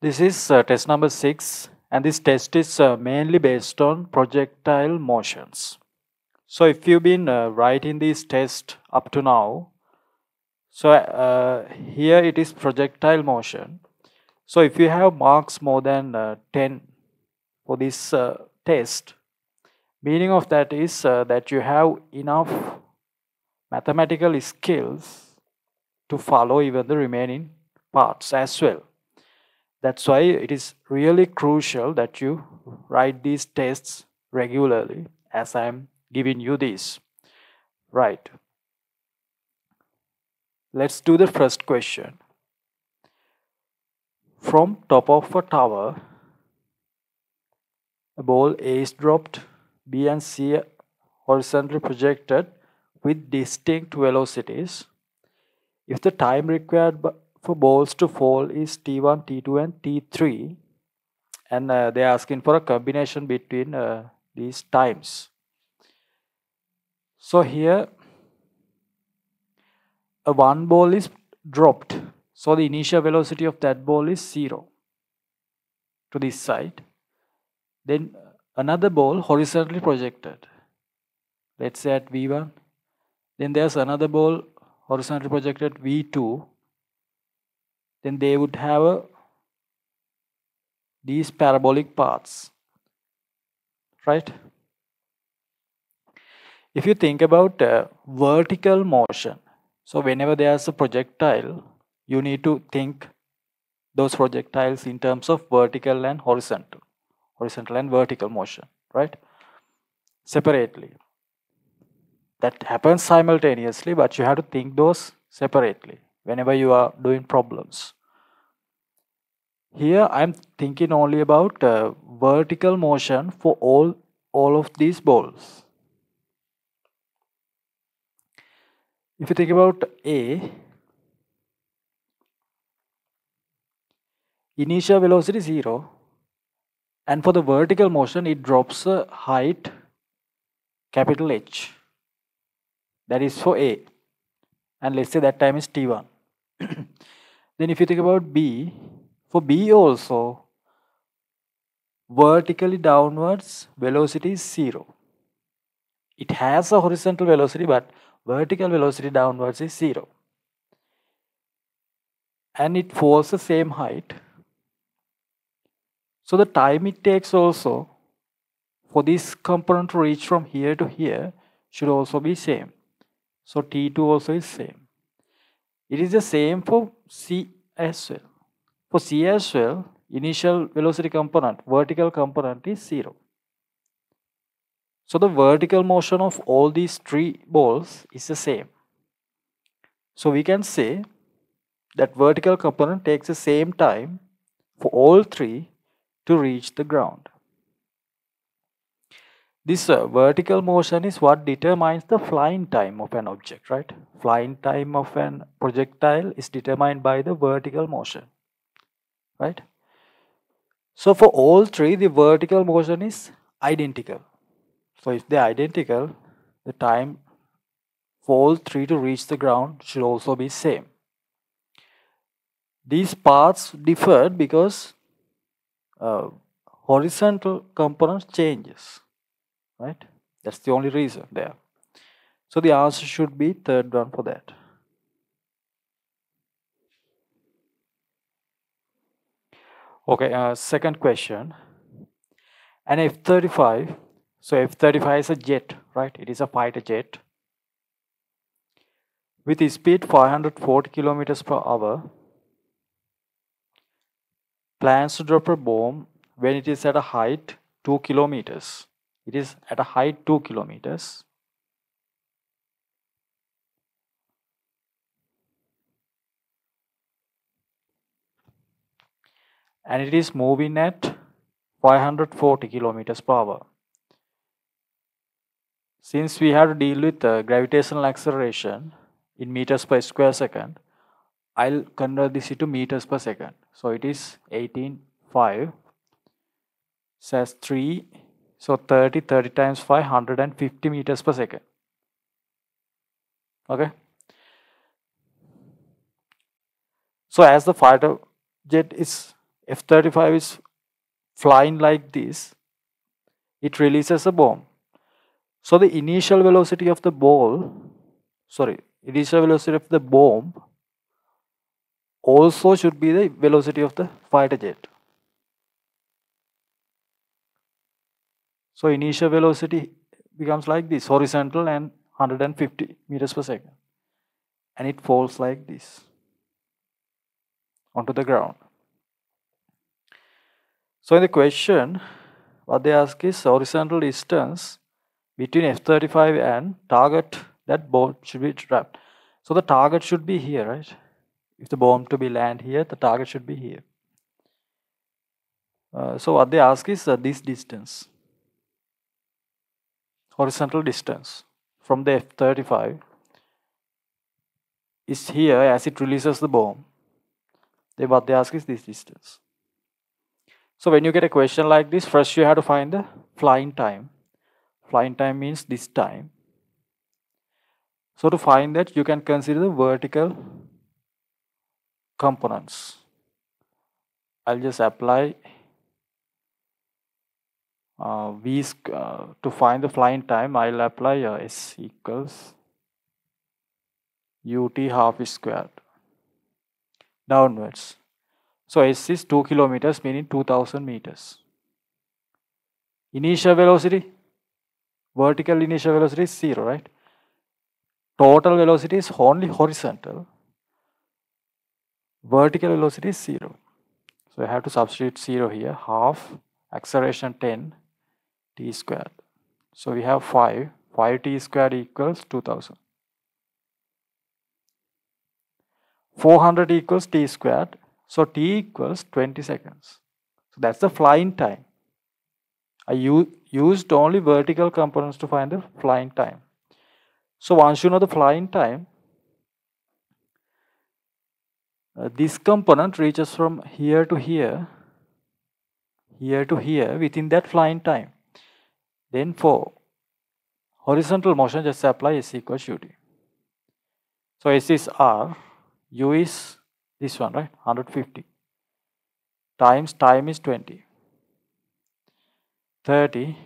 This is uh, test number 6 and this test is uh, mainly based on projectile motions. So if you've been uh, writing this test up to now, so uh, here it is projectile motion. So if you have marks more than uh, 10 for this uh, test, meaning of that is that you have enough mathematical skills to follow even the remaining parts as well. That's why it is really crucial that you write these tests regularly as I'm giving you these. Right. Let's do the first question. From top of a tower, a ball A is dropped, B and C horizontally projected with distinct velocities. If the time required for balls to fall is T1, T2 and T3 and uh, they're asking for a combination between uh, these times. So here a one ball is dropped so the initial velocity of that ball is 0 to this side. Then another ball horizontally projected. Let's say at V1. Then there's another ball horizontally projected V2 then they would have a, these parabolic paths right? If you think about uh, vertical motion so whenever there's a projectile you need to think those projectiles in terms of vertical and horizontal horizontal and vertical motion right? Separately. That happens simultaneously but you have to think those separately whenever you are doing problems. Here I'm thinking only about uh, vertical motion for all, all of these balls. If you think about A, initial velocity 0 and for the vertical motion it drops a height capital H. That is for A. And let's say that time is t1 then if you think about b for b also vertically downwards velocity is zero it has a horizontal velocity but vertical velocity downwards is zero and it falls the same height so the time it takes also for this component to reach from here to here should also be same so T2 also is same. It is the same for C as well. For C as well, initial velocity component, vertical component is 0. So the vertical motion of all these three balls is the same. So we can say that vertical component takes the same time for all three to reach the ground. This uh, vertical motion is what determines the flying time of an object, right? Flying time of an projectile is determined by the vertical motion, right? So for all three, the vertical motion is identical. So if they're identical, the time for all three to reach the ground should also be same. These paths differed because uh, horizontal components changes right that's the only reason there so the answer should be third one for that okay uh, second question. An f-35 so f-35 is a jet right? It is a fighter jet. With a speed 540 kilometers per hour plans to drop a bomb when it is at a height 2 kilometers. It is at a height 2 kilometers and it is moving at 540 kilometers per hour since we have to deal with uh, gravitational acceleration in meters per square second I'll convert this into meters per second so it is 18.5 says 3 so 30, 30 times 5, 150 meters per second. Okay. So as the fighter jet is F-35 is flying like this, it releases a bomb. So the initial velocity of the ball, sorry, initial velocity of the bomb also should be the velocity of the fighter jet. So initial velocity becomes like this, horizontal and 150 meters per second. And it falls like this onto the ground. So in the question, what they ask is horizontal distance between F-35 and target that bomb should be trapped. So the target should be here, right? If the bomb to be land here, the target should be here. Uh, so what they ask is uh, this distance, horizontal distance from the F-35 is here as it releases the bomb. Then what they ask is this distance. So when you get a question like this, first you have to find the flying time. Flying time means this time. So to find that, you can consider the vertical components. I'll just apply uh, v uh, to find the flying time. I'll apply uh, s equals ut half squared downwards. So s is 2 kilometers meaning 2000 meters. Initial velocity, vertical initial velocity is 0, right? Total velocity is only horizontal. Vertical velocity is 0. So I have to substitute 0 here, half acceleration 10 t squared. So we have 5, 5t squared equals 2000. 400 equals t squared. So t equals 20 seconds. So that's the flying time. I used only vertical components to find the flying time. So once you know the flying time, uh, this component reaches from here to here, here to here within that flying time. Then for horizontal motion, just apply S equals ut. So S is R, U is this one, right? 150 times time is 20. 30,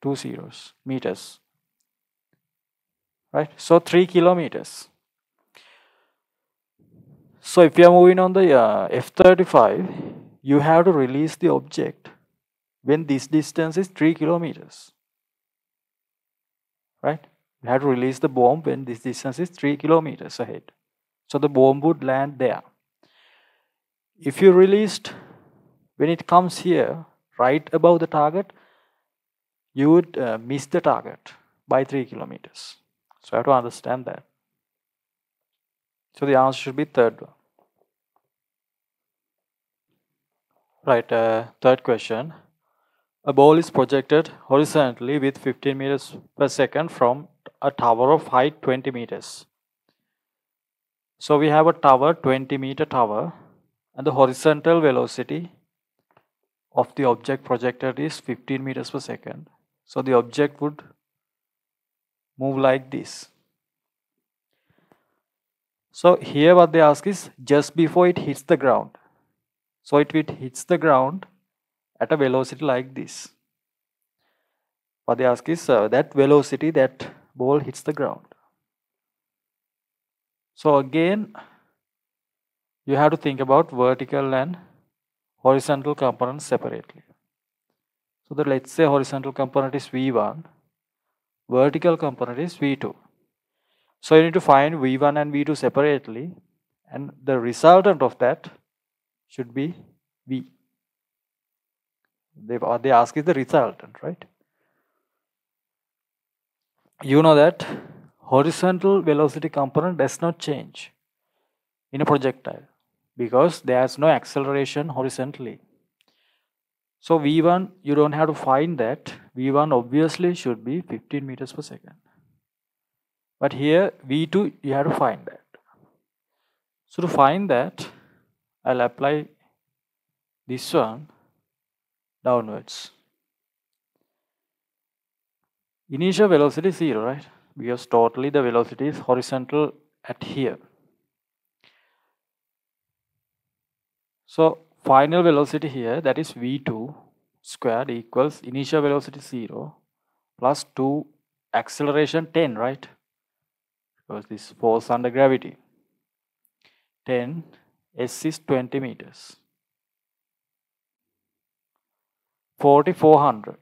two zeros, meters. Right? So 3 kilometers. So if you are moving on the uh, F-35, you have to release the object when this distance is 3 kilometers. Right? You have to release the bomb when this distance is 3 kilometers ahead. So the bomb would land there. If you released when it comes here, right above the target, you would uh, miss the target by 3 kilometers. So you have to understand that. So the answer should be third one. Right, uh, third question. A ball is projected horizontally with 15 meters per second from a tower of height 20 meters. So we have a tower, 20 meter tower, and the horizontal velocity of the object projected is 15 meters per second. So the object would move like this. So here what they ask is just before it hits the ground. So it, it hits the ground at a velocity like this. What they ask is uh, that velocity that ball hits the ground. So again, you have to think about vertical and horizontal components separately. So the, let's say horizontal component is V1, vertical component is V2. So you need to find V1 and V2 separately and the resultant of that should be V. They, uh, they ask is the resultant, right? You know that horizontal velocity component does not change in a projectile because there's no acceleration horizontally. So V1, you don't have to find that. V1 obviously should be 15 meters per second. But here V2, you have to find that. So to find that, I'll apply this one downwards. Initial velocity is 0, right? Because totally the velocity is horizontal at here. So final velocity here that is v2 squared equals initial velocity 0 plus 2 acceleration 10 right? Because this force under gravity. 10 s is 20 meters. 4400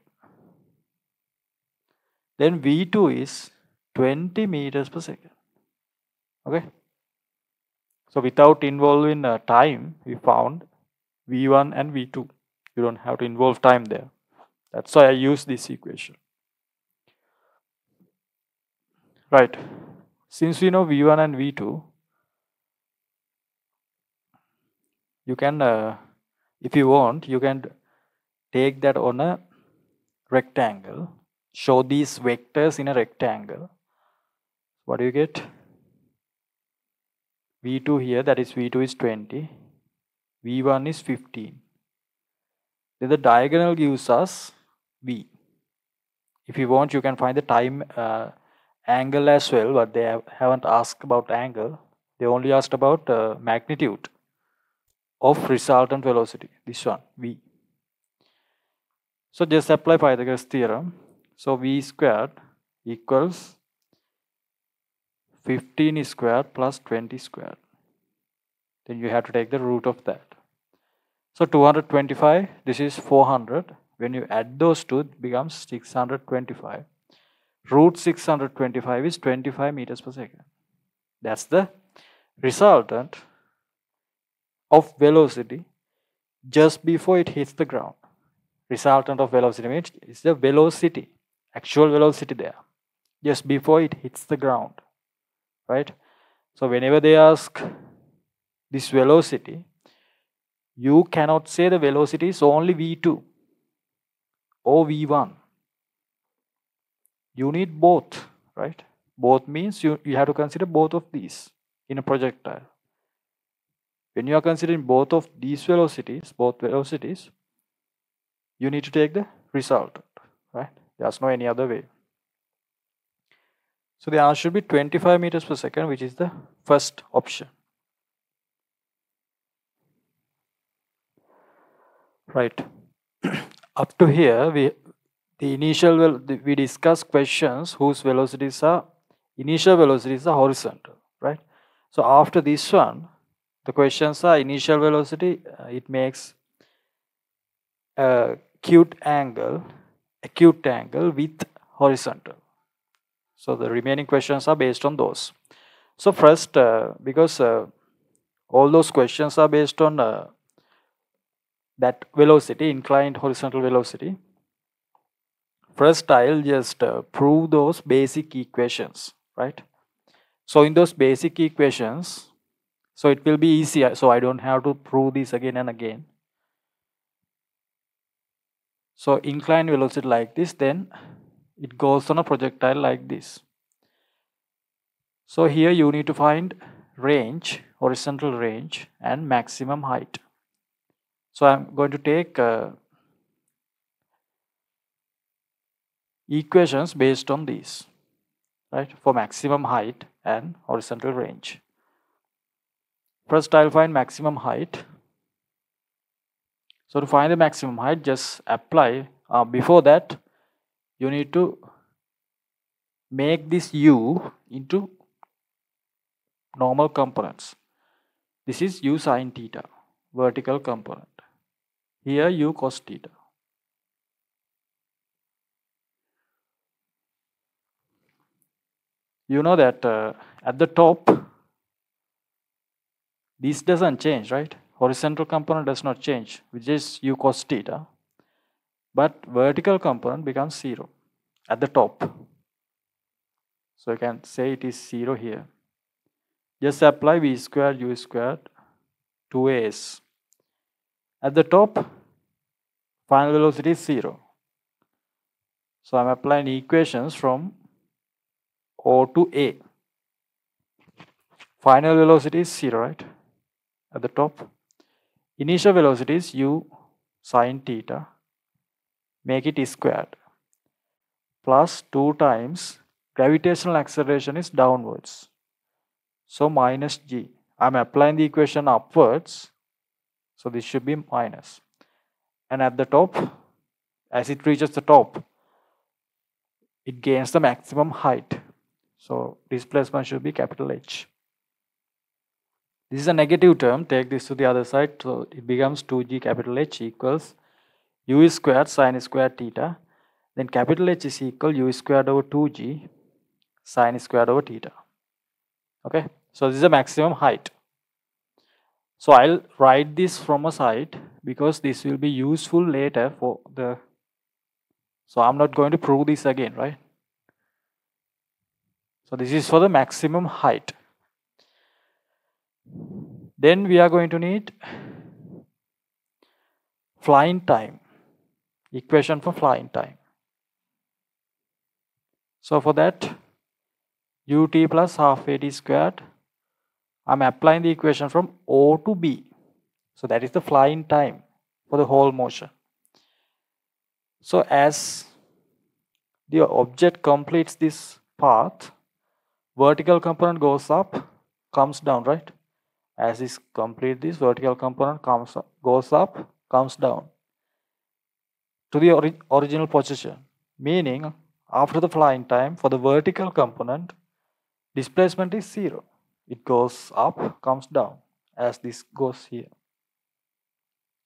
then v2 is 20 meters per second. Okay? So without involving uh, time we found v1 and v2 you don't have to involve time there. That's why i use this equation. Right. Since we know v1 and v2 you can uh, if you want you can take that on a rectangle show these vectors in a rectangle what do you get? V2 here that is v2 is 20 v1 is 15 then the diagonal gives us v. If you want you can find the time uh, angle as well but they have, haven't asked about angle. They only asked about uh, magnitude of resultant velocity this one v. So just apply Pythagoras theorem. So v squared equals 15 squared plus 20 squared then you have to take the root of that. So 225 this is 400 when you add those two it becomes 625 root 625 is 25 meters per second. That's the resultant of velocity just before it hits the ground. Resultant of velocity means is the velocity actual velocity there just before it hits the ground right? So whenever they ask this velocity you cannot say the velocity is only v2 or v1 you need both right? Both means you, you have to consider both of these in a projectile. When you are considering both of these velocities both velocities you need to take the resultant right? There's no any other way so the answer should be 25 meters per second which is the first option. Right. Up to here we the initial we discuss questions whose velocities are initial velocities are horizontal right? So after this one the questions are initial velocity uh, it makes acute angle acute angle with horizontal so the remaining questions are based on those. So first uh, because uh, all those questions are based on uh, that velocity inclined horizontal velocity. First i'll just uh, prove those basic equations right? So in those basic equations so it will be easier so i don't have to prove this again and again. So inclined velocity like this then it goes on a projectile like this. So here you need to find range horizontal range and maximum height. So i'm going to take uh, equations based on these right for maximum height and horizontal range. First i'll find maximum height. So to find the maximum height, just apply. Uh, before that, you need to make this u into normal components. This is u sine theta, vertical component. Here u cos theta. You know that uh, at the top, this doesn't change, right? horizontal component does not change, which is u cos theta, but vertical component becomes 0 at the top. So you can say it is 0 here. Just apply v squared u squared 2as. At the top, final velocity is 0. So I'm applying equations from O to A. Final velocity is 0, right? At the top. Initial velocity is u sine theta. Make it squared. Plus 2 times gravitational acceleration is downwards. So minus g. I'm applying the equation upwards. So this should be minus. And at the top, as it reaches the top, it gains the maximum height. So displacement should be capital H. This is a negative term. Take this to the other side. So it becomes 2g capital H equals u squared sine squared theta. Then capital H is equal u squared over 2g sine squared over theta. Okay. So this is the maximum height. So I'll write this from a side because this will be useful later for the so I'm not going to prove this again, right? So this is for the maximum height. Then we are going to need flying time, equation for flying time. So for that, ut plus half at squared, I'm applying the equation from O to B. So that is the flying time for the whole motion. So as the object completes this path, vertical component goes up, comes down, right? As this complete this vertical component comes up, goes up, comes down to the ori original position. Meaning after the flying time for the vertical component, displacement is zero. It goes up, comes down as this goes here.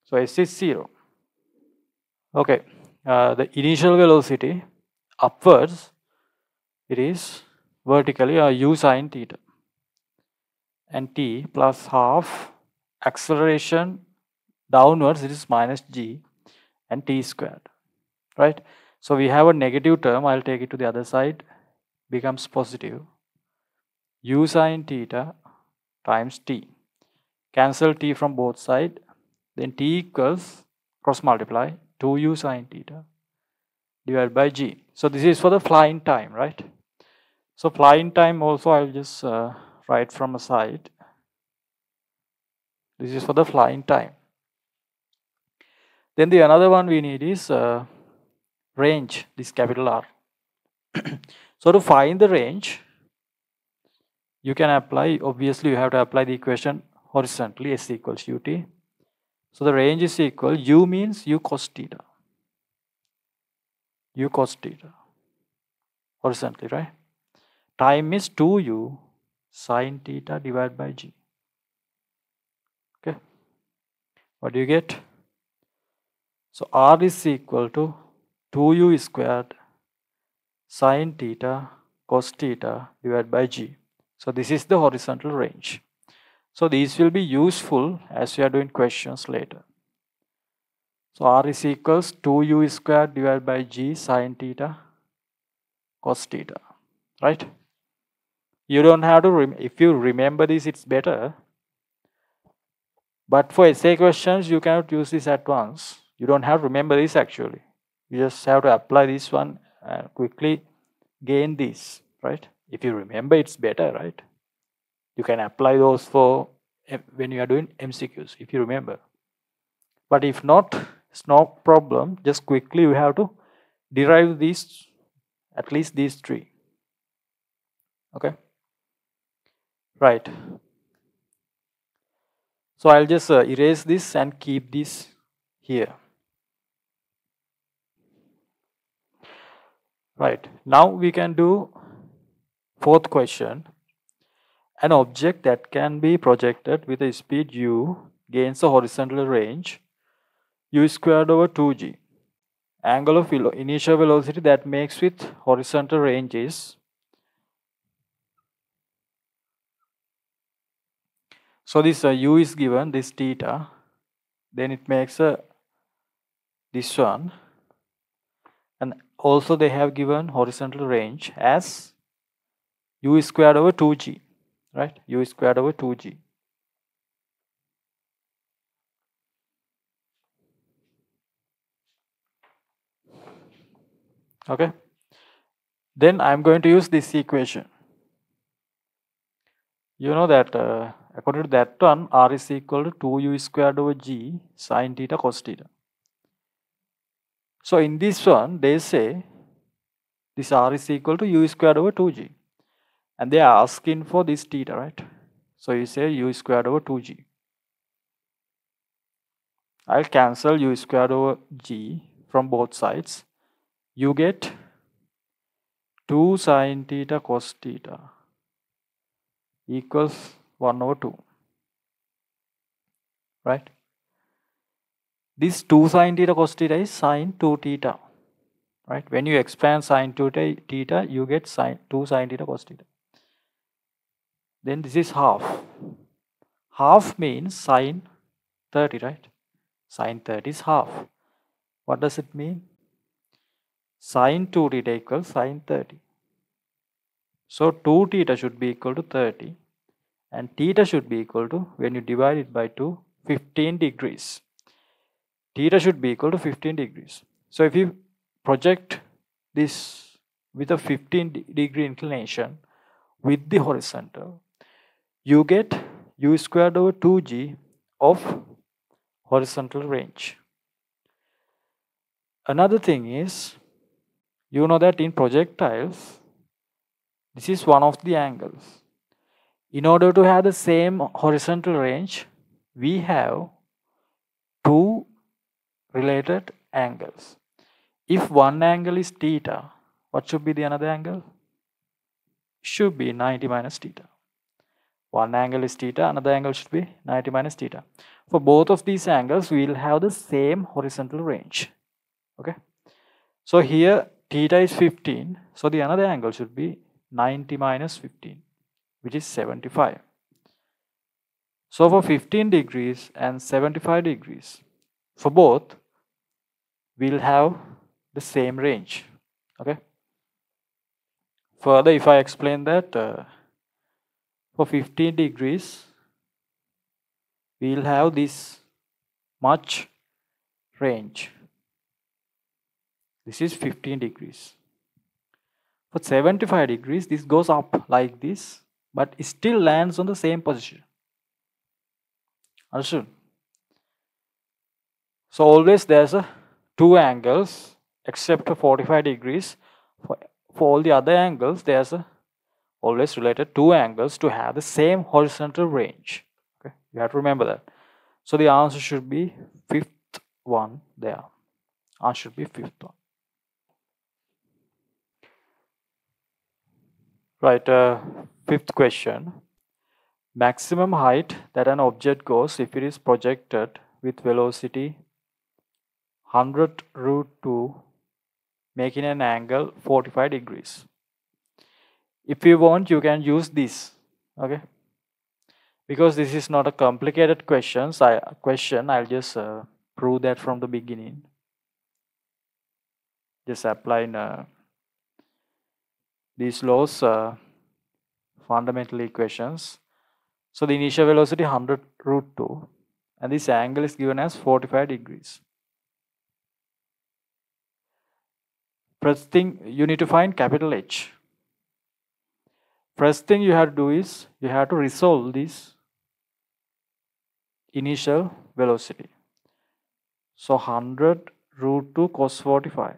So S is zero. Okay uh, the initial velocity upwards it is vertically uh, u sine theta and t plus half acceleration downwards it is minus g and t squared right so we have a negative term i'll take it to the other side becomes positive u sine theta times t cancel t from both side then t equals cross multiply 2u sine theta divided by g. So this is for the flying time, right? So flying time also I'll just uh, write from a side. This is for the flying time. Then the another one we need is uh, range, this capital R. so to find the range, you can apply, obviously you have to apply the equation horizontally, S equals ut. So the range is equal, u means u cos theta. u cos theta. Horizontally, right? Time is 2u sine theta divided by g. Okay. What do you get? So r is equal to 2u squared sine theta cos theta divided by g. So this is the horizontal range. So these will be useful as we are doing questions later. So R is equals 2u squared divided by g sine theta cos theta, right? You don't have to, if you remember this, it's better. But for essay questions, you cannot use this at once. You don't have to remember this actually. You just have to apply this one and quickly gain this, right? If you remember, it's better, right? You can apply those for when you are doing MCQs, if you remember. But if not, it's no problem. Just quickly we have to derive these, at least these three. Okay. Right. So I'll just uh, erase this and keep this here. Right. Now we can do fourth question an object that can be projected with a speed u gains a horizontal range u squared over 2g. Angle of initial velocity that makes with horizontal range is so this uh, u is given this theta then it makes a this one also they have given horizontal range as u squared over 2g right? u squared over 2g okay. Then I'm going to use this equation. You know that uh, according to that one r is equal to 2u squared over g sine theta cos theta so in this one they say this r is equal to u squared over 2g and they are asking for this theta, right? So you say u squared over 2g. I'll cancel u squared over g from both sides. You get 2 sine theta cos theta equals 1 over 2. Right? This 2 sine theta cos theta is sine 2 theta. Right? When you expand sine 2 theta, you get sine 2 sine theta cos theta. Then this is half. Half means sine 30, right? Sine 30 is half. What does it mean? Sine 2 theta equals sine 30. So 2 theta should be equal to 30 and theta should be equal to, when you divide it by 2, 15 degrees. Theta should be equal to 15 degrees. So if you project this with a 15 degree inclination with the horizontal, you get u squared over 2g of horizontal range. Another thing is, you know that in projectiles, this is one of the angles. In order to have the same horizontal range, we have two related angles. If one angle is theta, what should be the another angle? Should be 90 minus theta. One angle is theta, another angle should be 90 minus theta. For both of these angles, we will have the same horizontal range. Okay. So here theta is 15. So the another angle should be 90 minus 15, which is 75. So for 15 degrees and 75 degrees, for both, we'll have the same range. Okay. Further, if I explain that uh, for 15 degrees, we'll have this much range. This is 15 degrees. For 75 degrees, this goes up like this, but it still lands on the same position. Understood? So always there's a two angles except for 45 degrees. For, for all the other angles, there's a always related two angles to have the same horizontal range. Okay, you have to remember that. So the answer should be fifth one there. Answer should be fifth one. Right, uh, fifth question. Maximum height that an object goes if it is projected with velocity 100 root 2 making an angle 45 degrees. If you want you can use this okay? Because this is not a complicated question so I, question I'll just uh, prove that from the beginning. Just applying uh, these laws uh, fundamental equations. So the initial velocity 100 root 2 and this angle is given as 45 degrees first thing you need to find capital H first thing you have to do is you have to resolve this initial velocity so 100 root 2 cos 45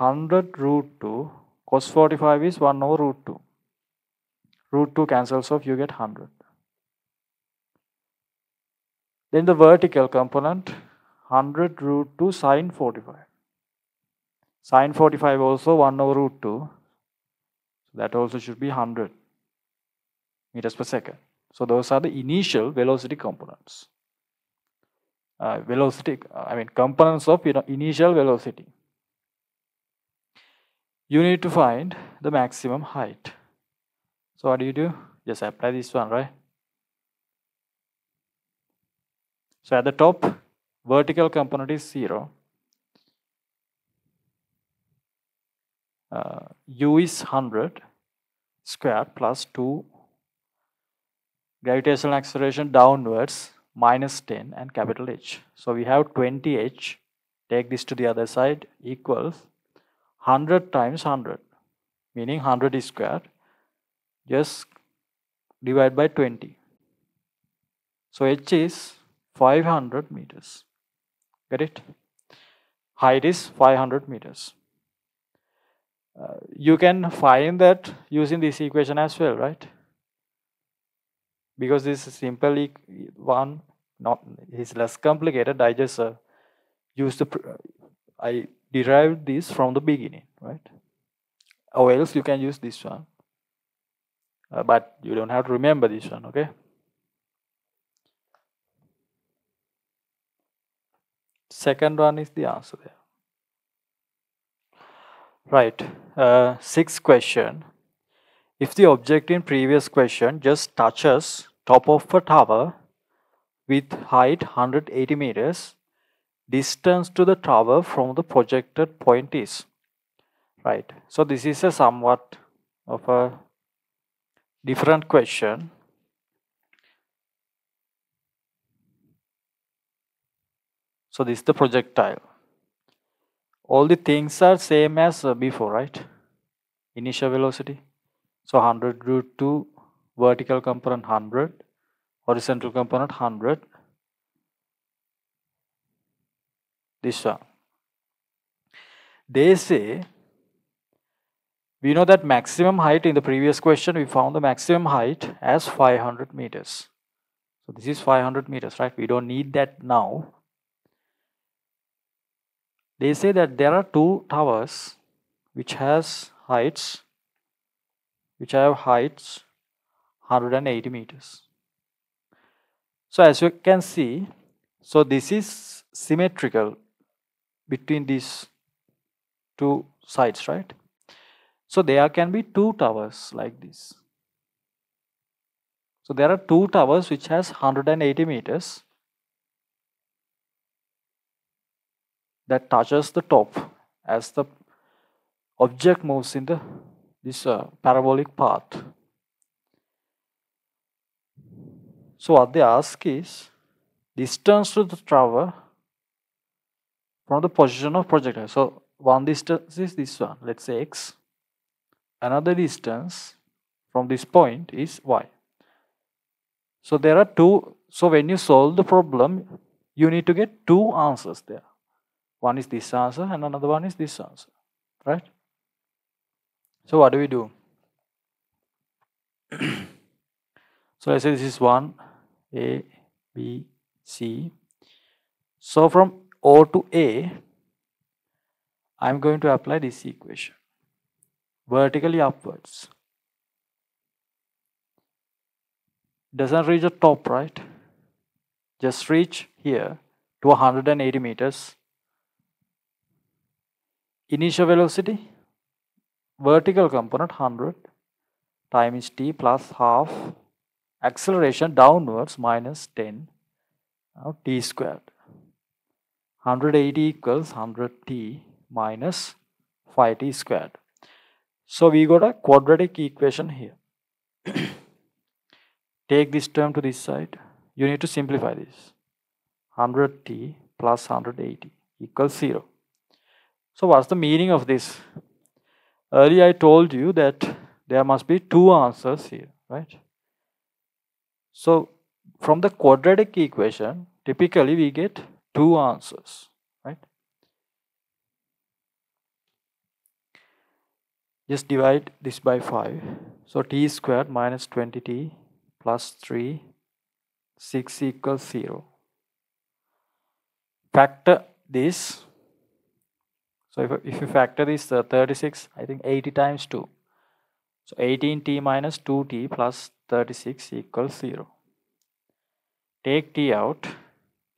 100 root 2 cos 45 is 1 over root 2. Root 2 cancels off, you get 100. Then the vertical component 100 root 2 sine 45. Sine 45 also 1 over root 2. So that also should be 100 meters per second. So those are the initial velocity components. Uh, velocity, I mean components of you know, initial velocity you need to find the maximum height. So what do you do? Just apply this one, right? So at the top, vertical component is 0. Uh, u is 100 square plus 2 gravitational acceleration downwards minus 10 and capital H. So we have 20H. Take this to the other side equals 100 times 100 meaning 100 is squared just divide by 20 so h is 500 meters get it? Height is 500 meters. Uh, you can find that using this equation as well right? Because this is simply 1 not it's less complicated. I just uh, use the I derived this from the beginning right? Or else you can use this one. Uh, but you don't have to remember this one okay second one is the answer there. Right uh, sixth question. If the object in previous question just touches top of a tower with height 180 meters distance to the tower from the projected point is right. So this is a somewhat of a different question so this is the projectile all the things are same as uh, before right initial velocity so 100 root 2 vertical component 100 horizontal component 100 this one they say we know that maximum height in the previous question, we found the maximum height as 500 meters. So this is 500 meters, right? We don't need that now. They say that there are two towers which has heights, which have heights 180 meters. So as you can see, so this is symmetrical between these two sides, right? So there can be two towers like this. So there are two towers which has 180 meters that touches the top as the object moves in the this uh, parabolic path. So what they ask is distance to the tower from the position of projectile. So one distance is this one, let's say x another distance from this point is y. So there are two, so when you solve the problem, you need to get two answers there. One is this answer and another one is this answer, right? So what do we do? so I say this is 1, A, B, C. So from O to A, I'm going to apply this equation vertically upwards. Doesn't reach the top, right? Just reach here to 180 meters. Initial velocity, vertical component 100 times t plus half acceleration downwards minus 10 now t squared 180 equals 100t minus 5t squared so we got a quadratic equation here. Take this term to this side. You need to simplify this. 100t plus 180 equals 0. So what's the meaning of this? Earlier I told you that there must be two answers here, right? So from the quadratic equation, typically we get two answers. Right? Just divide this by 5 so t squared minus 20t plus 3 6 equals 0 factor this so if, if you factor this uh, 36 I think 80 times 2 so 18t minus 2t plus 36 equals 0 take t out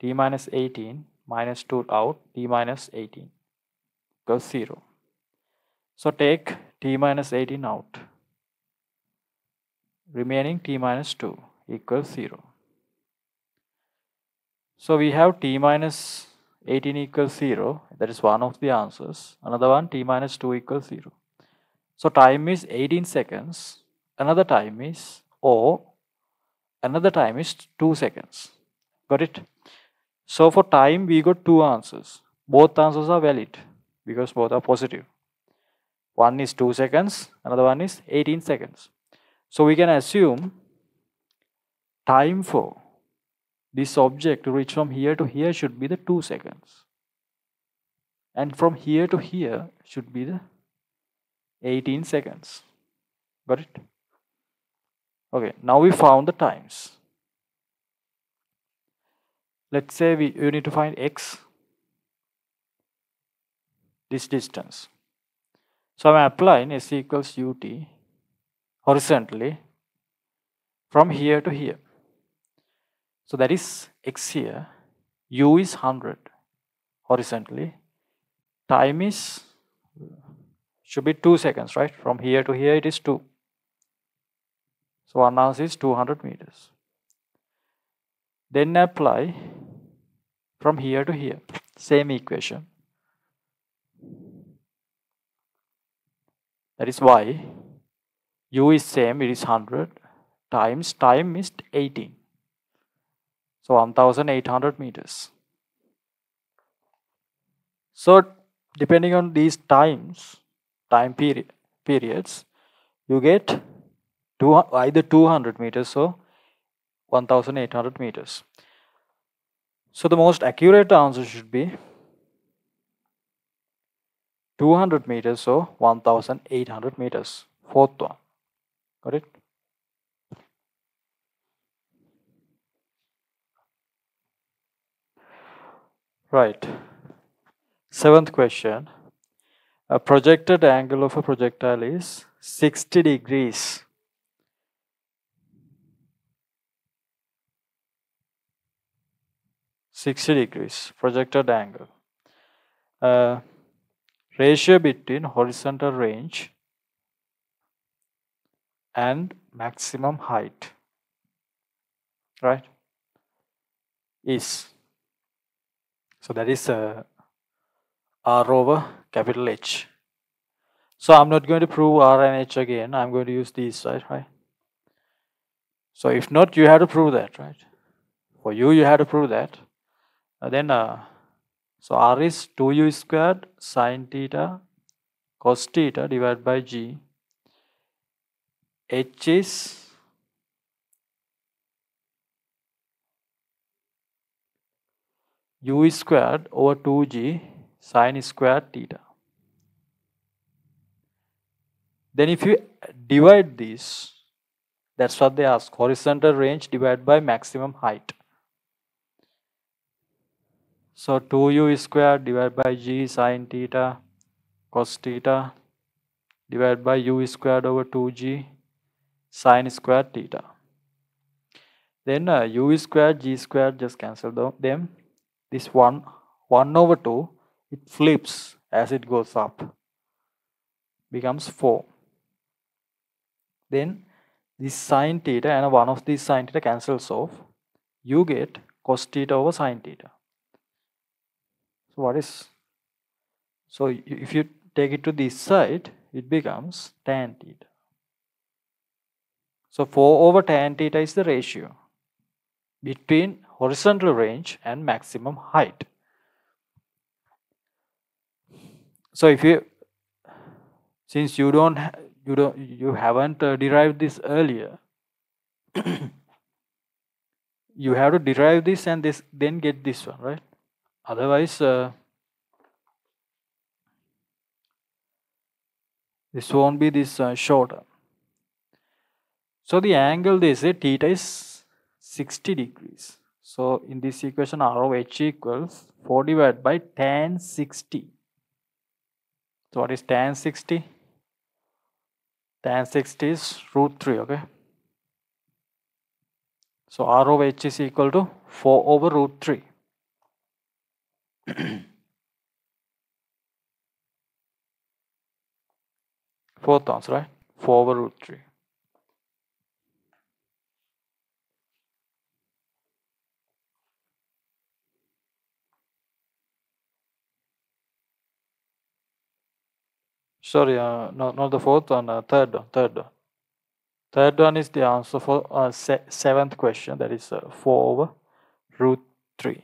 t minus 18 minus 2 out t minus 18 equals 0 so take t minus 18 out. Remaining t minus 2 equals 0. So we have t minus 18 equals 0. That is one of the answers. Another one t minus 2 equals 0. So time is 18 seconds. Another time is or another time is 2 seconds. Got it? So for time we got two answers. Both answers are valid because both are positive. One is 2 seconds, another one is 18 seconds. So we can assume time for this object to reach from here to here should be the 2 seconds. And from here to here should be the 18 seconds. Got it? Okay, now we found the times. let's say we you need to find x this distance so i'm applying s equals ut horizontally from here to here so that is x here. U is 100 horizontally. Time is should be 2 seconds right? From here to here it is 2 so 1 hour is 200 meters. Then apply from here to here. Same equation. That is why u is same it is 100 times time is 18 so 1800 meters so depending on these times time period periods you get two, either 200 meters or 1800 meters so the most accurate answer should be 200 meters or 1800 meters. Fourth one. Got it? Right. Seventh question. A projected angle of a projectile is 60 degrees. Sixty degrees projected angle. Uh, ratio between horizontal range and maximum height right is so that is uh, r over capital H. So I'm not going to prove r and h again. I'm going to use these right right? So if not you have to prove that right? For you you have to prove that. Uh, then uh, so r is 2u squared sine theta cos theta divided by g. h is u squared over 2g sine squared theta. Then if you divide this, that's what they ask, horizontal range divided by maximum height. So 2u squared divided by g sine theta cos theta divided by u squared over 2g sine squared theta. Then uh, u squared, g squared just cancel them. This 1, 1 over 2, it flips as it goes up. Becomes 4. Then this sine theta and one of these sine theta cancels off. You get cos theta over sine theta. So what is, so if you take it to this side, it becomes tan theta. So 4 over tan theta is the ratio between horizontal range and maximum height. So if you, since you don't, you don't, you haven't uh, derived this earlier, you have to derive this and this, then get this one, right? otherwise uh, this won't be this uh, shorter so the angle they say theta is 60 degrees so in this equation r of h equals 4 divided by tan 60 so what is tan 60 tan 60 is root 3 okay so r of h is equal to 4 over root 3 Fourth answer, right? 4 over root 3. Sorry, uh, no, not the fourth one, uh, third one, third one. Third one is the answer for uh, se seventh question, that is uh, 4 over root 3.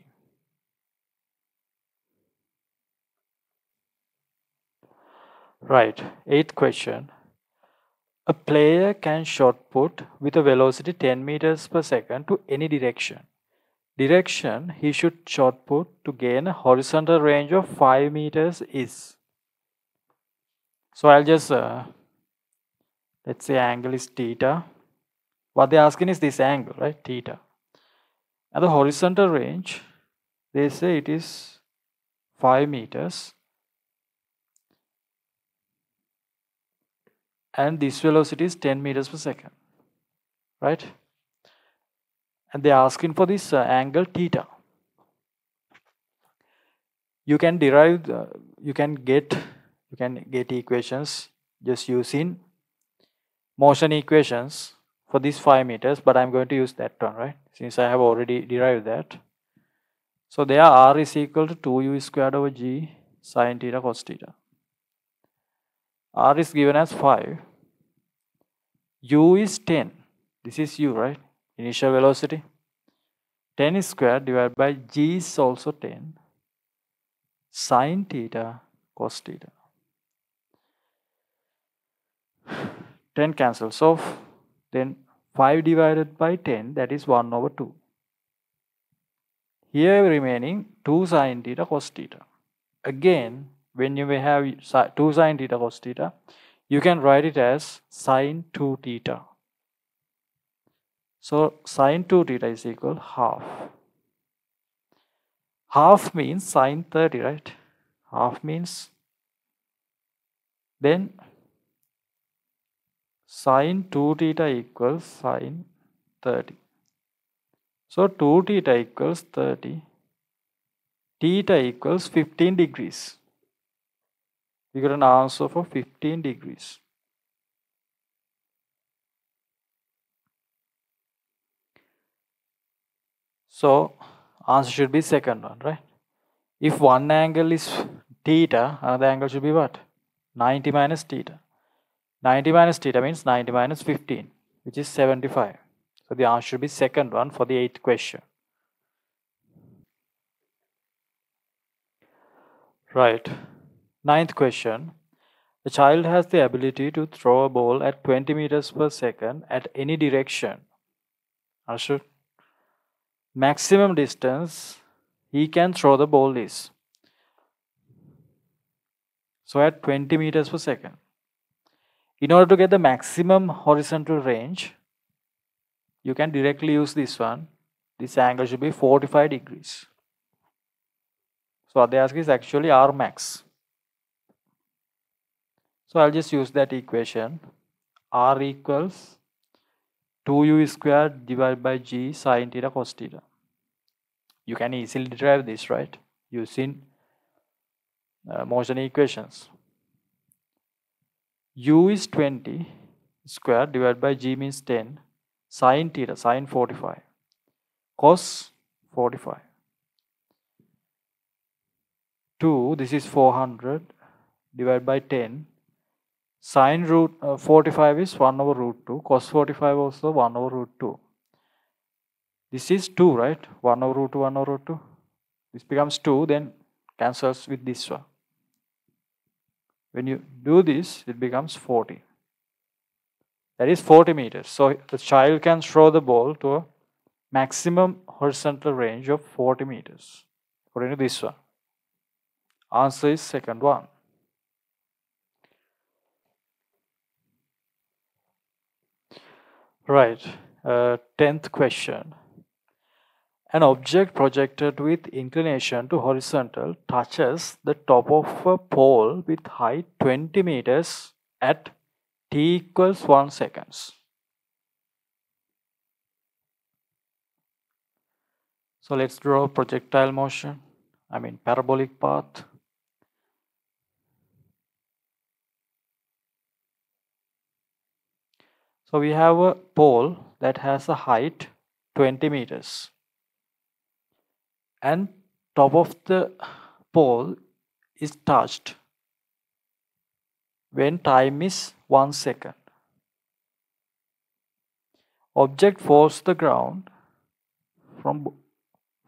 Right, eighth question. A player can shot put with a velocity 10 meters per second to any direction. Direction he should shot put to gain a horizontal range of 5 meters is. So I'll just, uh, let's say angle is theta. What they're asking is this angle, right? Theta. And the horizontal range they say it is 5 meters and this velocity is 10 meters per second right and they're asking for this uh, angle theta you can derive uh, you can get you can get equations just using motion equations for these 5 meters but I'm going to use that one right? Since I have already derived that. So there r is equal to 2u squared over g sine theta cos theta. R is given as 5 u is 10 this is u right? Initial velocity. 10 squared divided by g is also 10 sine theta cos theta 10 cancels off then 5 divided by 10 that is 1 over 2 here remaining 2 sine theta cos theta. Again when you may have 2 sine theta cos theta you can write it as sine 2 theta. So sine 2 theta is equal half. Half means sine 30 right? Half means then sine 2 theta equals sine 30. So 2 theta equals 30. Theta equals 15 degrees. We got an answer for 15 degrees. So answer should be second one, right? If one angle is theta, another angle should be what? 90 minus theta. 90 minus theta means 90 minus 15, which is 75. So the answer should be second one for the eighth question. Right. Ninth question. The child has the ability to throw a ball at 20 meters per second at any direction. Answer. Maximum distance he can throw the ball is. So at 20 meters per second. In order to get the maximum horizontal range, you can directly use this one. This angle should be 45 degrees. So what they ask is actually R max. So I'll just use that equation. R equals 2u squared divided by g sine theta cos theta. You can easily derive this, right? Using uh, motion equations u is 20 square divided by g means 10 sine theta sine 45 cos 45 2 this is 400 divided by 10 sine root uh, 45 is 1 over root 2 cos 45 also 1 over root 2 this is 2 right? 1 over root 2 1 over root 2 this becomes 2 then cancels with this one when you do this, it becomes 40. That is 40 meters. So the child can throw the ball to a maximum horizontal range of 40 meters, according to this one. Answer is second one. Right, uh, tenth question. An object projected with inclination to horizontal touches the top of a pole with height 20 meters at t equals 1 seconds. So let's draw projectile motion, I mean parabolic path. So we have a pole that has a height 20 meters and top of the pole is touched when time is 1 second. Object falls the ground from,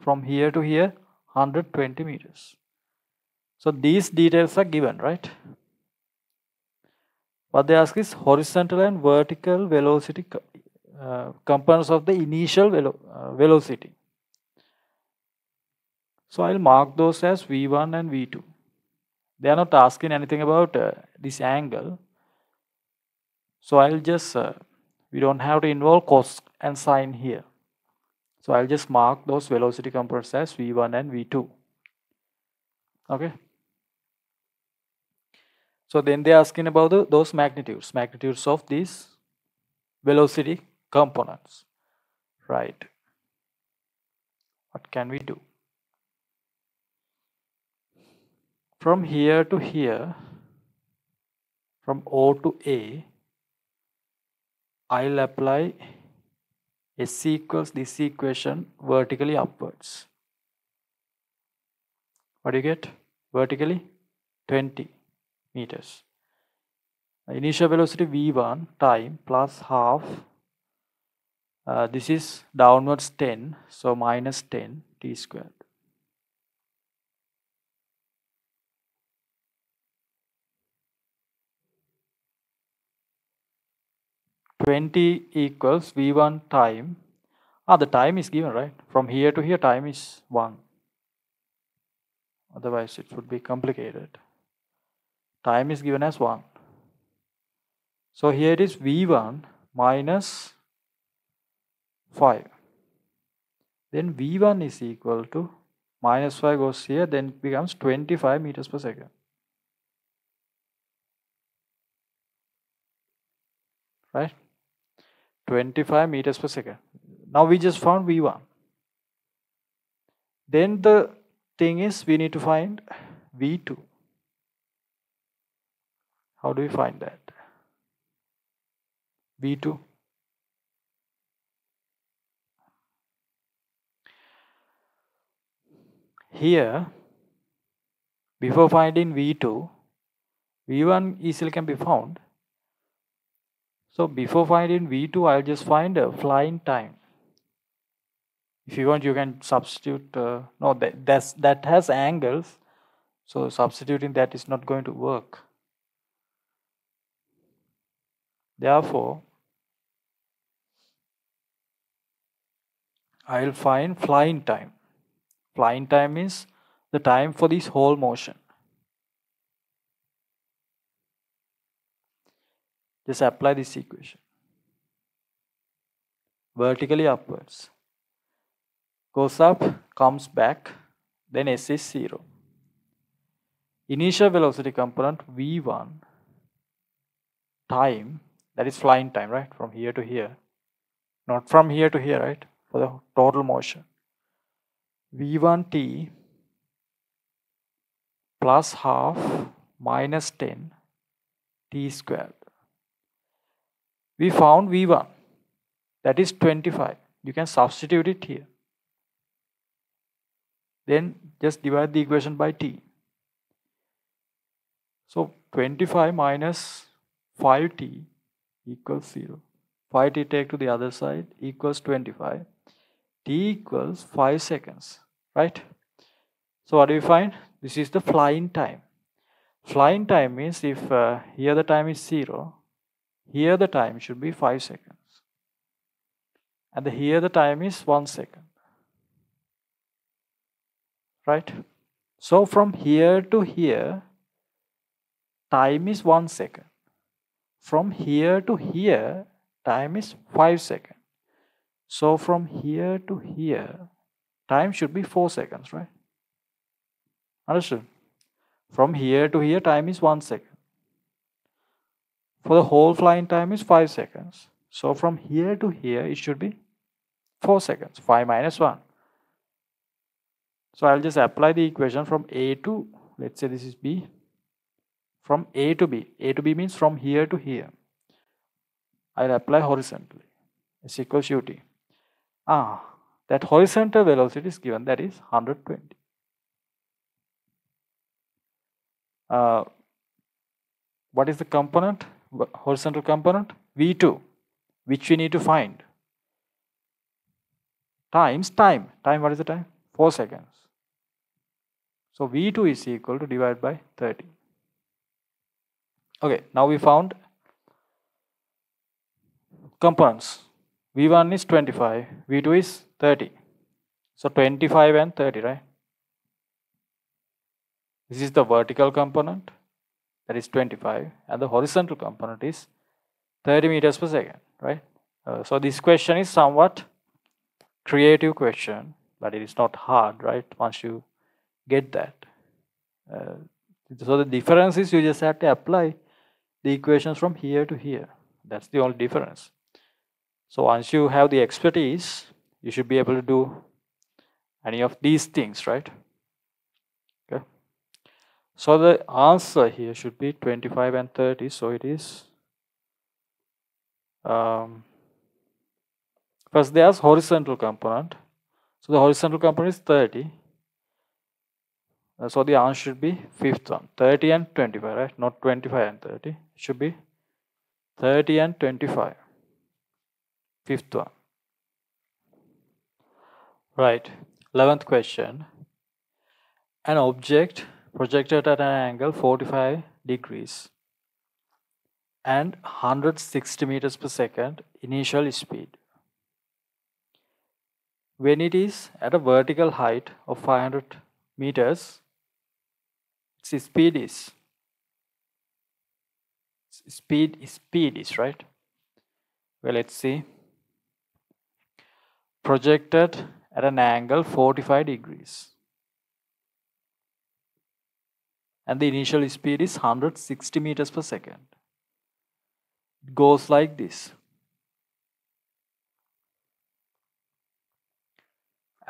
from here to here 120 meters. So these details are given, right? What they ask is horizontal and vertical velocity uh, components of the initial velo uh, velocity. So I'll mark those as V1 and V2. They are not asking anything about uh, this angle. So I'll just, uh, we don't have to involve cos and sine here. So I'll just mark those velocity components as v1 and v2. Okay. So then they're asking about the, those magnitudes, magnitudes of these velocity components, right? What can we do? From here to here, from O to A, I'll apply S equals this equation vertically upwards. What do you get? Vertically 20 meters. Initial velocity v1 time plus half. Uh, this is downwards 10, so minus 10 t squared. 20 equals v1 time. Ah, the time is given, right? From here to here, time is 1. Otherwise, it would be complicated. Time is given as 1. So here it is v1 minus 5. Then v1 is equal to minus 5 goes here, then it becomes 25 meters per second. Right? 25 meters per second. Now we just found V1. Then the thing is we need to find V2. How do we find that? V2. Here, before finding V2, V1 easily can be found so before finding V2, I'll just find a flying time. If you want, you can substitute, uh, no, that, that's, that has angles. So substituting that is not going to work. Therefore, I'll find flying time. Flying time is the time for this whole motion. Just apply this equation. Vertically upwards. Goes up, comes back, then S is 0. Initial velocity component V1 time, that is flying time, right? From here to here. Not from here to here, right? For the total motion. V1t plus half minus 10 t squared we found V1 that is 25 you can substitute it here. Then just divide the equation by t. So 25 minus 5t equals 0 5t take to the other side equals 25 t equals 5 seconds right? So what do we find? This is the flying time. Flying time means if uh, here the time is 0 here the time should be 5 seconds. And here the time is 1 second. Right? So from here to here, time is 1 second. From here to here, time is 5 seconds. So from here to here, time should be 4 seconds, right? Understood? From here to here, time is 1 second for the whole flying time is 5 seconds. So from here to here, it should be 4 seconds. 5 minus 1. So I'll just apply the equation from A to, let's say this is B. From A to B. A to B means from here to here. I'll apply horizontally. S equals ut. Ah, that horizontal velocity is given, that is 120. Uh, what is the component? Horizontal component v2 which we need to find. Times time. Time what is the time? 4 seconds. So v2 is equal to divide by 30 okay now we found components. V1 is 25 v2 is 30 so 25 and 30 right? This is the vertical component that is 25 and the horizontal component is 30 meters per second right uh, so this question is somewhat creative question, but it is not hard, right? Once you get that. Uh, so the difference is you just have to apply the equations from here to here. That's the only difference. So once you have the expertise, you should be able to do any of these things, right? So the answer here should be 25 and 30. So it is um, first there's horizontal component. So the horizontal component is 30. Uh, so the answer should be fifth one. 30 and 25 right? Not 25 and 30 it should be 30 and 25 fifth one. Right. 11th question. An object projected at an angle 45 degrees and 160 meters per second initial speed. When it is at a vertical height of 500 meters its speed is speed speed is right? Well let's see. Projected at an angle 45 degrees and the initial speed is 160 meters per second it goes like this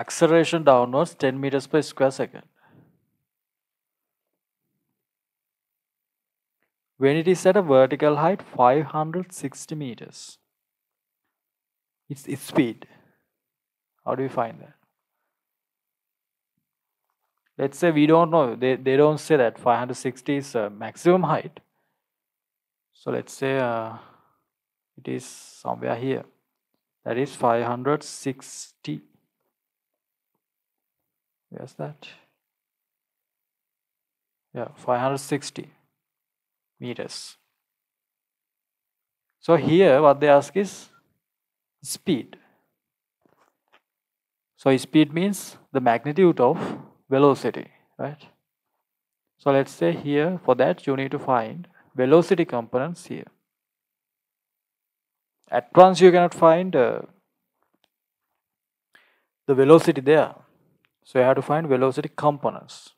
acceleration downwards 10 meters per square second when it is at a vertical height 560 meters. It's speed. How do we find that? Let's say we don't know, they, they don't say that 560 is uh, maximum height. So let's say uh, it is somewhere here. That is 560. Where's that? Yeah, 560 meters. So here what they ask is speed. So speed means the magnitude of velocity, right? So let's say here for that you need to find velocity components here. At once you cannot find uh, the velocity there. So you have to find velocity components.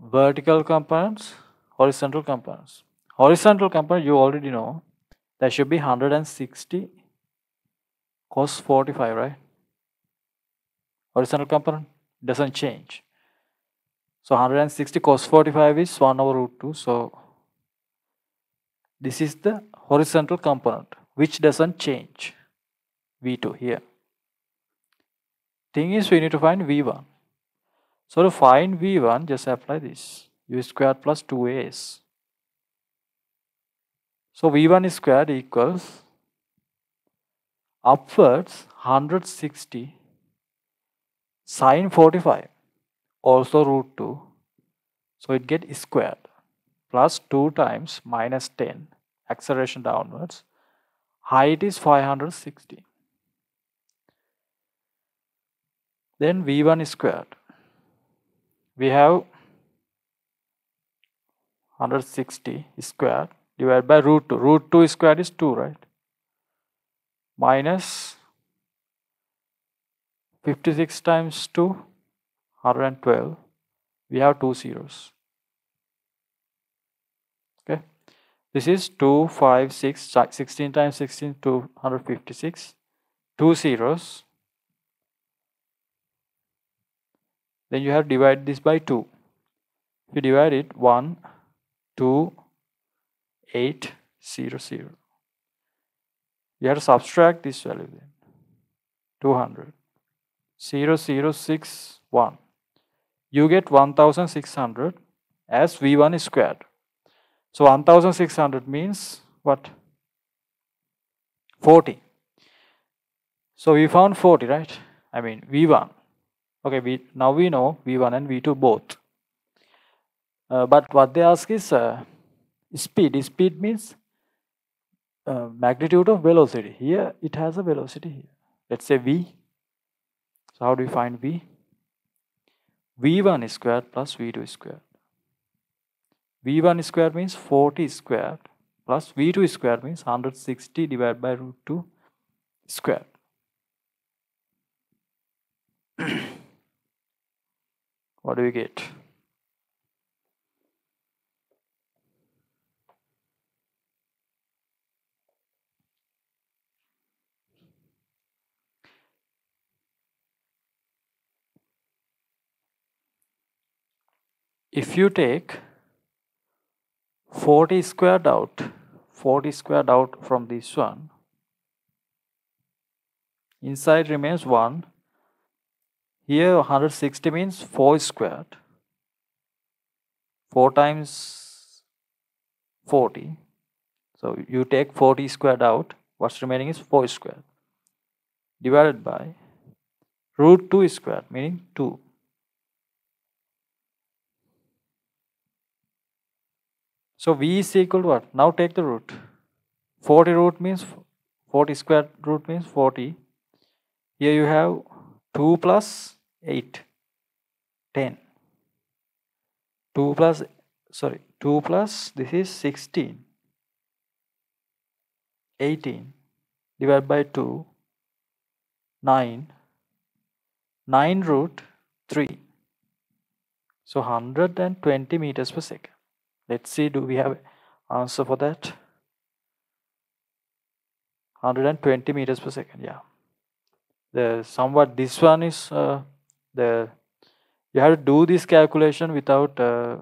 Vertical components horizontal components. Horizontal component you already know that should be 160 cos 45 right horizontal component doesn't change. So 160 cos 45 is 1 over root 2 so this is the horizontal component which doesn't change v2 here. Thing is we need to find v1 so to find v1 just apply this. U squared plus 2as. So v1 squared equals upwards 160 sine 45 also root 2 so it get squared plus 2 times minus 10 acceleration downwards height is 560 then v1 squared we have 160 square divided by root 2. Root 2 square is 2, right? Minus 56 times 2, 112. We have two zeros. Okay. This is 2, 5, 6, 16 times 16, 256. Two zeros. Then you have divide this by 2. If you divide it, 1, 2 8 0 0 you have to subtract this value then 200 0 0 6 1 you get 1600 as v1 is squared so 1600 means what 40 so we found 40 right i mean v1 okay we now we know v1 and v2 both uh, but what they ask is uh, speed. Speed means uh, magnitude of velocity. Here it has a velocity here. Let's say v. So how do we find v? v1 squared plus v2 squared. v1 squared means 40 squared plus v2 squared means 160 divided by root 2 squared. what do we get? If you take 40 squared out, 40 squared out from this one, inside remains 1 here 160 means 4 squared. 4 times 40 so you take 40 squared out what's remaining is 4 squared. Divided by root 2 squared meaning 2 so v is equal to what? Now take the root. 40 root means 40 square root means 40 here you have 2 plus 8 10 2 plus sorry 2 plus this is 16 18 divided by 2 9 9 root 3 so 120 meters per second let's see do we have answer for that? 120 meters per second yeah. The somewhat this one is uh, the you have to do this calculation without uh,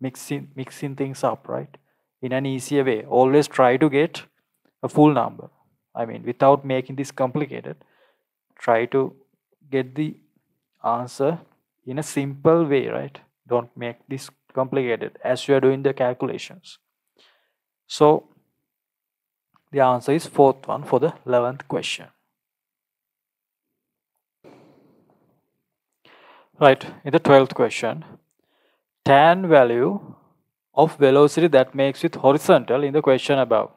mixing mixing things up right? In an easier way. Always try to get a full number. I mean without making this complicated try to get the answer in a simple way right? Don't make this complicated as you are doing the calculations so the answer is fourth one for the 11th question Right, in the 12th question, tan value of velocity that makes it horizontal in the question above.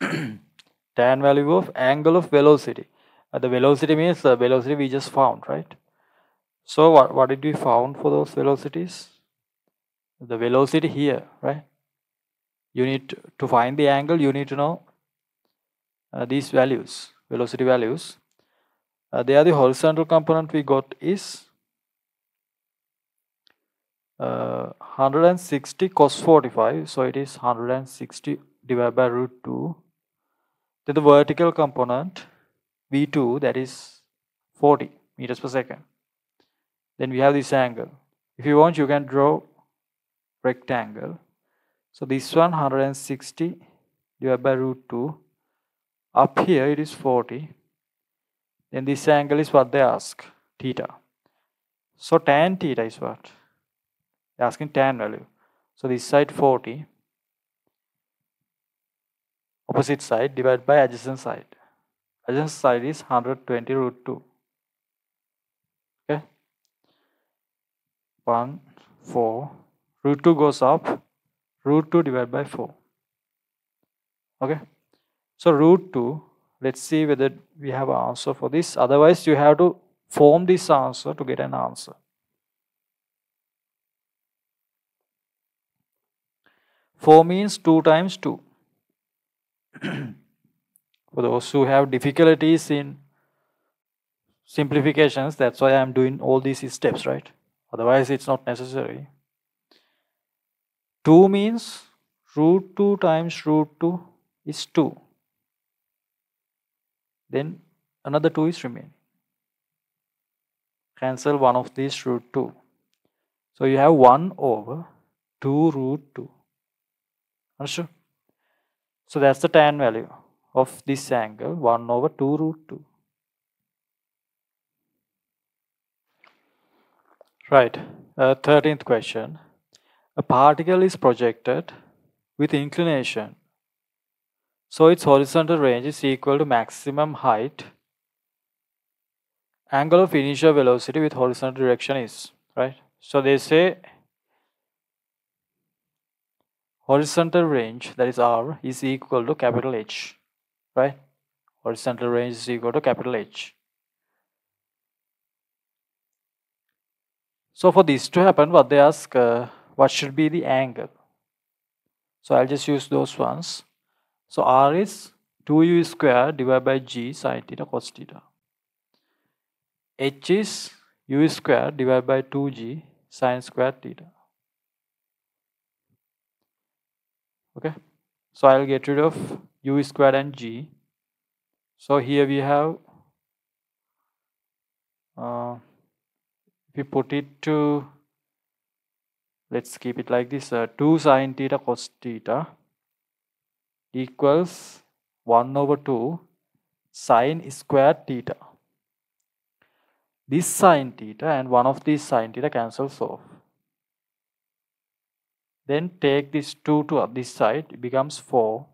tan value of angle of velocity. Uh, the velocity means the velocity we just found, right? So what, what did we found for those velocities? The velocity here, right? You need to find the angle, you need to know uh, these values, velocity values. Uh, there the horizontal component we got is uh, 160 cos 45 so it is 160 divided by root 2 then the vertical component v2 that is 40 meters per second then we have this angle if you want you can draw rectangle so this one 160 divided by root 2 up here it is 40 then this angle is what they ask, theta. So tan theta is what? They're asking tan value. So this side 40, opposite side divided by adjacent side. Adjacent side is 120 root 2. Okay. 1, 4. Root 2 goes up. Root 2 divided by 4. Okay. So root 2 let's see whether we have an answer for this otherwise you have to form this answer to get an answer Four means 2 times 2 for those who have difficulties in simplifications that's why i'm doing all these steps right otherwise it's not necessary 2 means root 2 times root 2 is 2 then another 2 is remaining. Cancel one of these root 2. So you have 1 over 2 root 2. Understood? So that's the tan value of this angle 1 over 2 root 2. Right, uh, 13th question. A particle is projected with inclination so its horizontal range is equal to maximum height angle of initial velocity with horizontal direction is right. So they say horizontal range that is R is equal to capital H right. Horizontal range is equal to capital H. So for this to happen what they ask uh, what should be the angle. So I'll just use those ones. So R is 2u square divided by g sine theta cos theta. h is u square divided by 2g sine square theta. Okay, so I'll get rid of u square and g. So here we have, uh, we put it to, let's keep it like this, uh, 2 sine theta cos theta equals 1 over 2 sine square theta. This sine theta and one of these sine theta cancels off. Then take this 2 to this side, it becomes 4.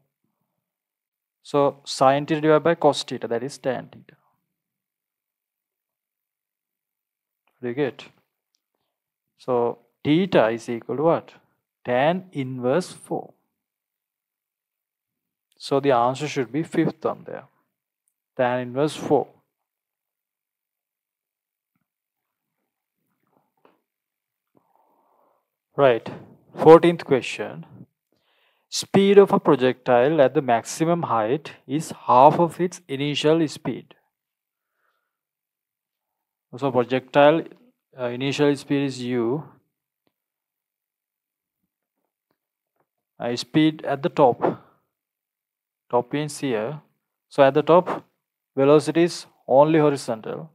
So sine theta divided by cos theta, that is tan theta. Very get? So theta is equal to what? Tan inverse 4. So the answer should be fifth on there. Tan inverse 4. Right. 14th question. Speed of a projectile at the maximum height is half of its initial speed. So projectile uh, initial speed is u. Uh, speed at the top. Top means here. So at the top velocity is only horizontal.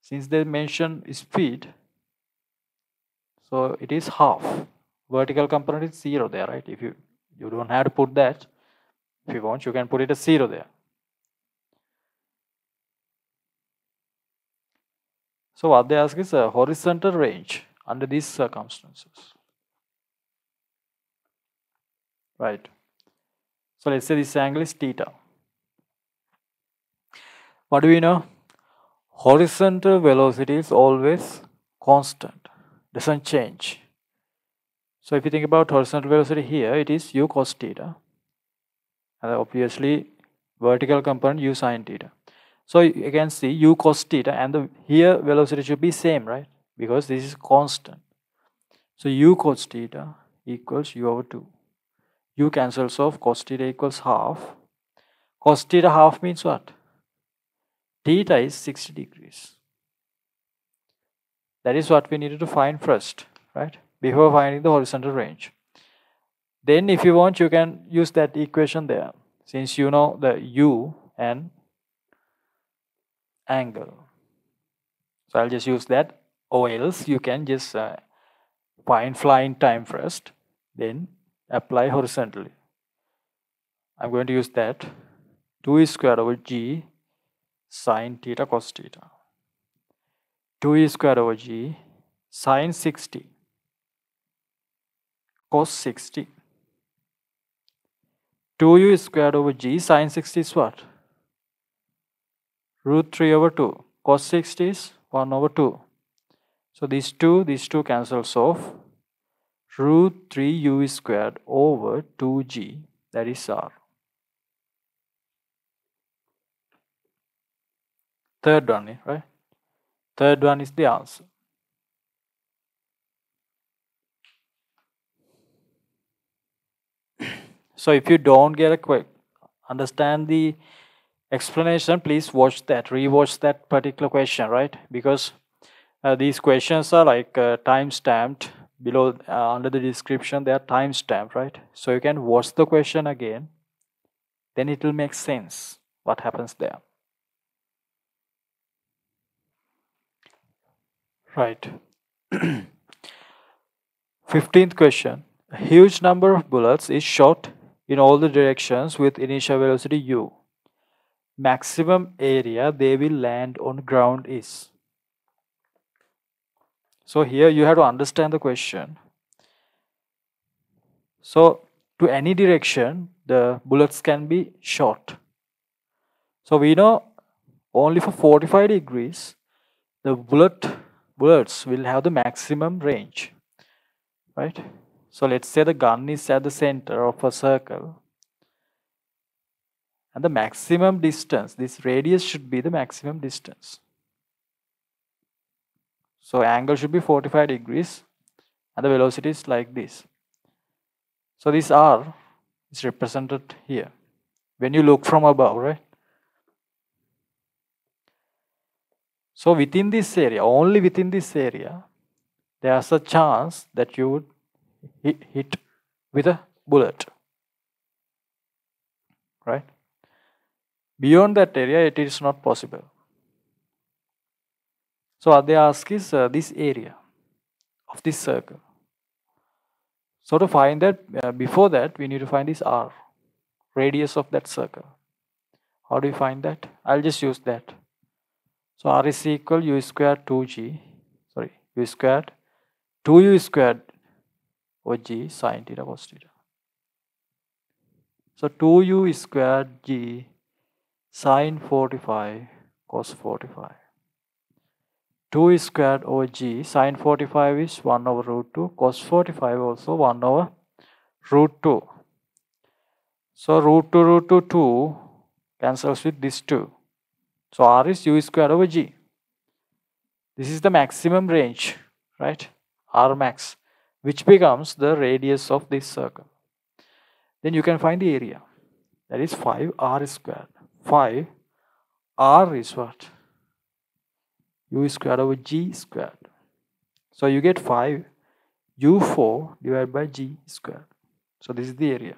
Since they mention speed so it is half. Vertical component is zero there right? If you you don't have to put that. If you want you can put it as zero there so what they ask is a horizontal range under these circumstances right so let's say this angle is theta. What do we know? Horizontal velocity is always constant, doesn't change. So if you think about horizontal velocity here, it is u cos theta. And obviously vertical component u sine theta. So you can see u cos theta and the here velocity should be same, right? Because this is constant. So u cos theta equals u over 2 u cancels off cos theta equals half. Cos theta half means what? Theta is 60 degrees. That is what we needed to find first, right? Before finding the horizontal range. Then if you want, you can use that equation there. Since you know the u and angle. So I'll just use that or else you can just uh, find flying time first. Then apply horizontally. I'm going to use that 2 square over g sine theta cos theta. 2 square over g sine 60 cos 60. 2u squared over g sine 60 is what? Root 3 over 2. Cos 60 is 1 over 2. So these two, these two cancels off root 3u squared over 2g that is r. Third one, right? Third one is the answer. So if you don't get a quick understand the explanation, please watch that, rewatch that particular question, right? Because uh, these questions are like uh, time stamped below uh, under the description they are timestamped right? So you can watch the question again. Then it will make sense what happens there. Right. 15th question. A huge number of bullets is shot in all the directions with initial velocity u maximum area they will land on ground is so here you have to understand the question. So to any direction, the bullets can be shot. So we know only for 45 degrees, the bullet bullets will have the maximum range, right? So let's say the gun is at the center of a circle. And the maximum distance, this radius should be the maximum distance. So angle should be 45 degrees and the velocity is like this. So this r is represented here. when you look from above, right? So within this area, only within this area, there's a chance that you would hit, hit with a bullet. Right? Beyond that area, it is not possible. So what they ask is uh, this area of this circle. So to find that, uh, before that, we need to find this r, radius of that circle. How do we find that? I'll just use that. So r is equal u squared 2g, sorry, u squared 2u squared or g sine theta cos theta. So 2u squared g sine 45 cos 45. 2 squared over g sine 45 is 1 over root 2 cos 45 also 1 over root 2. So root 2 root 2 2 cancels with this 2. So R is u square over g. This is the maximum range, right? R max, which becomes the radius of this circle. Then you can find the area. That is pi R squared. 5 R is what? u squared over g squared. So you get pi u4 divided by g squared. So this is the area.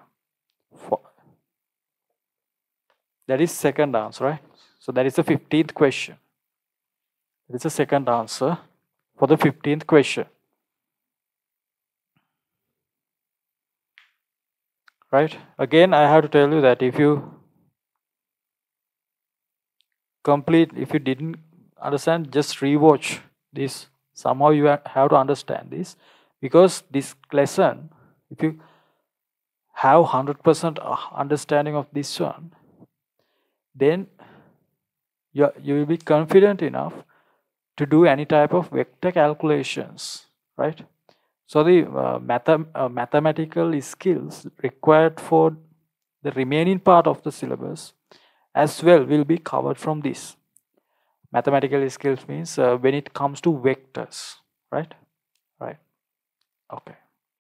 That is second answer, right? So that is the 15th question. That is the second answer for the 15th question. Right? Again, I have to tell you that if you complete, if you didn't understand, just rewatch this. Somehow you have to understand this because this lesson, if you have 100% uh, understanding of this one, then you, you will be confident enough to do any type of vector calculations, right? So the uh, uh, mathematical skills required for the remaining part of the syllabus as well will be covered from this. Mathematical skills means uh, when it comes to vectors, right? Right. Okay.